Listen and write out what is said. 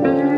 Woo!